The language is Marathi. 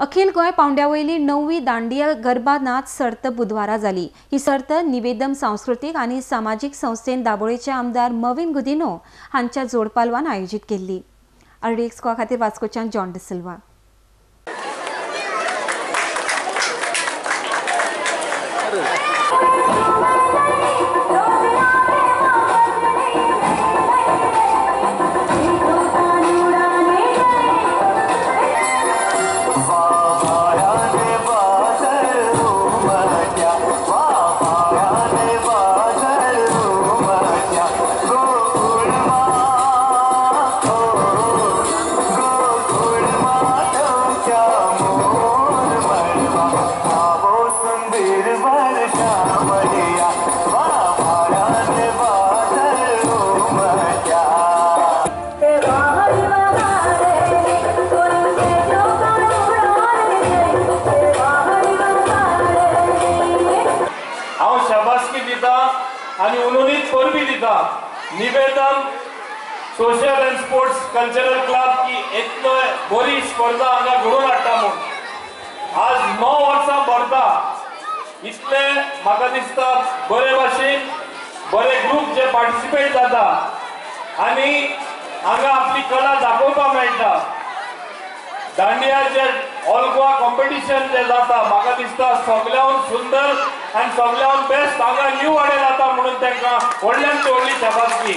अखिल गोंय पावंड्यावयली वयली णववी दांडिया गरबा नाच सर्त बुधवारा जाली ही सर्त निवेदम सांस्कृतीक आनी सामाजीक संस्थेन दाबोळेचे आमदार मविन गुदिनो हांच्या जोडपालवान आयोजीत केल्ली आरडीएक्सको खातीर वास्कोच्यान जॉन डिसिल्वा. शाबासकी दिता आनी उलोवणीत भी दिता. निवेदन social and sports cultural club की इतलो बरी स्पर्धा हांगा घडोवन हाडटा म्हूण आज णव वर्सां भरता. इतले म्हाका दिसता बरे भाशेन बरे ग्रूप जे पार्टिसिपेट जाता आनी हांगा आपली कला दाखोवपाक मेळटा दांडियाचे ऑल गोवा कॉम्पिटिशन जे जाता म्हाका दिसता सगळ्याहून सुंदर आनी सगळ्याहून बेस्ट हांगा न्यू वाडे जाता म्हणून त्यांना व्हडल्यान व्हडली शाबासकी.